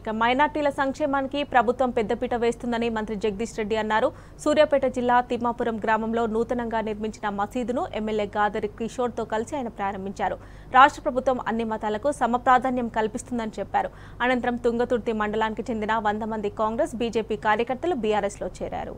ఇక మైనార్టీల సంక్షేమానికి ప్రభుత్వం పెద్దపీట వేస్తుందని మంత్రి జగదీష్ రెడ్డి అన్నారు. సూర్యాపేట జిల్లా తిమ్మాపురం గ్రామంలో నూతనంగా నిర్మించిన మసీదును ఎమ్మెల్యే గాదరి కిషోర్తో కలిసి ఆయన ప్రారంభించారు. రాష్ట్ర ప్రభుత్వం అన్ని మతాలకు సమప్రాధాన్యం కల్పిస్తుందని చెప్పారు. అనంతరం తుంగతుర్తి మండలానికి చెందిన వంద మంది కాంగ్రెస్ బీజేపీ కార్యకర్తలు బీఆర్ఎస్లో చేరారు.